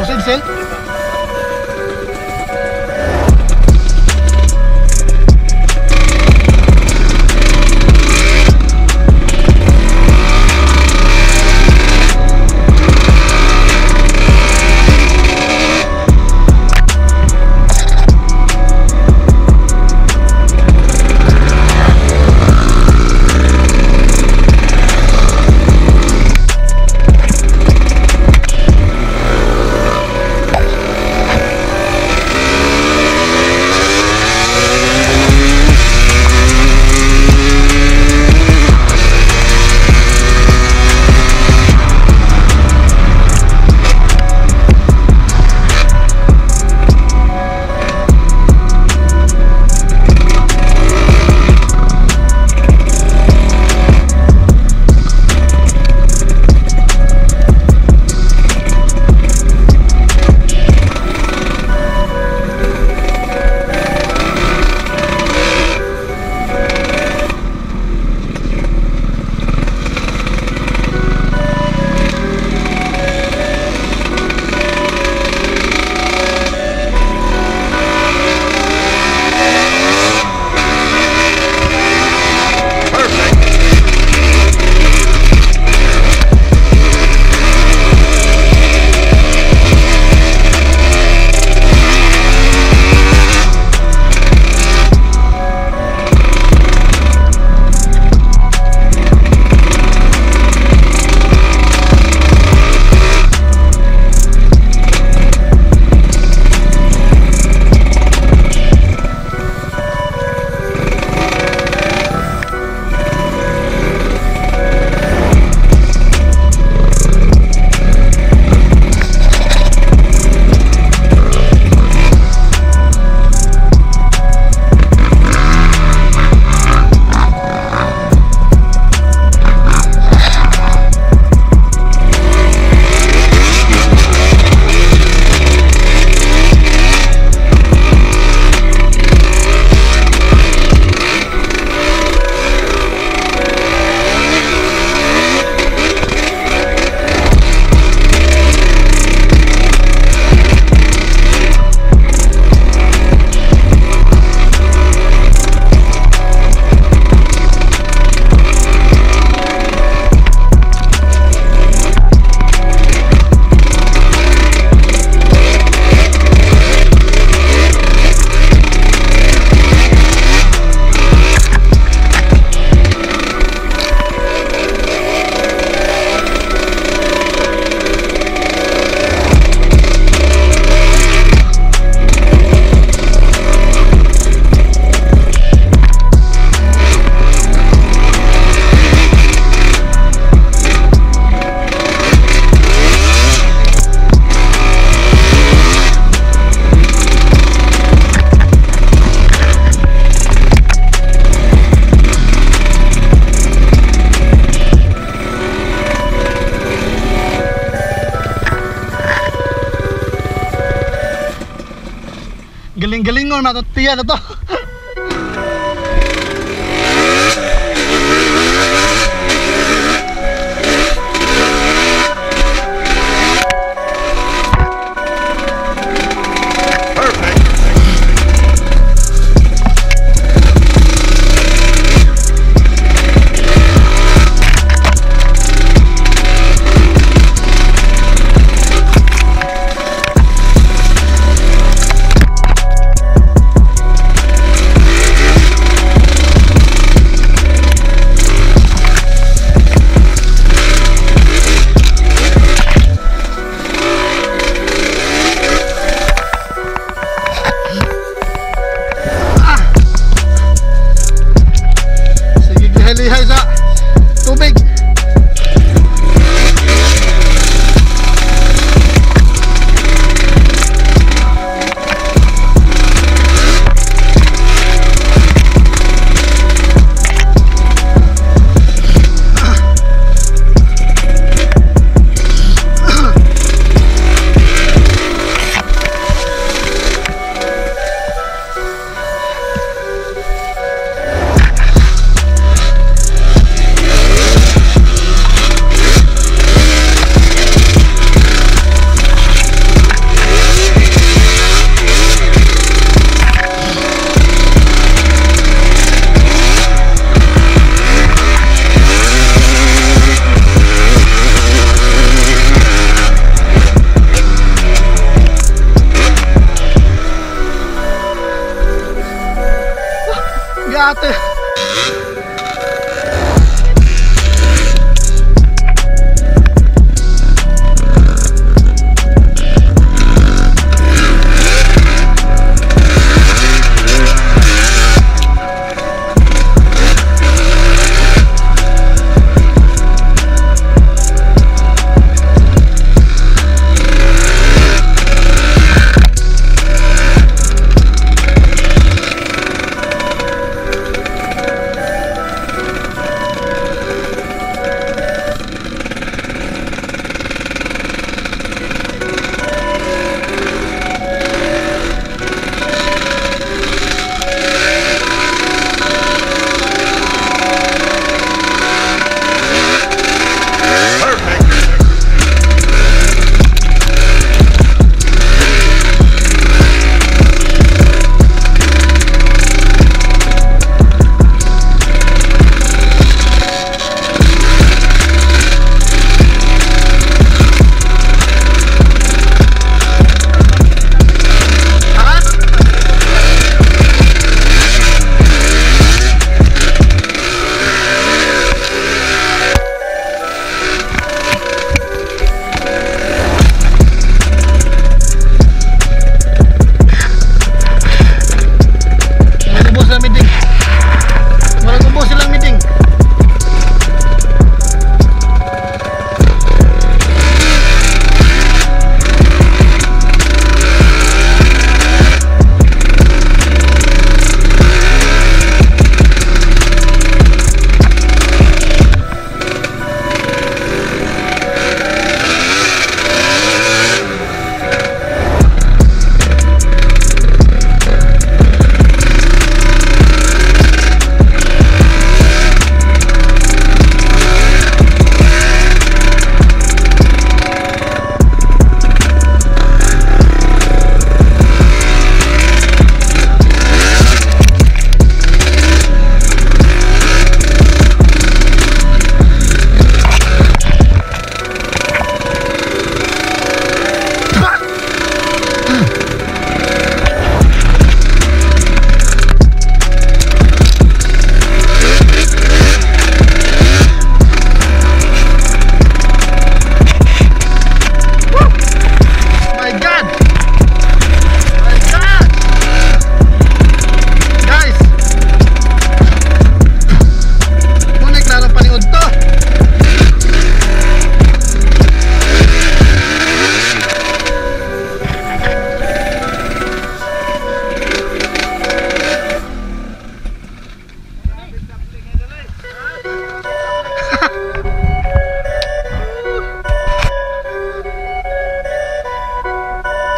我是李 Galing-galingon na to, na to.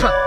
帅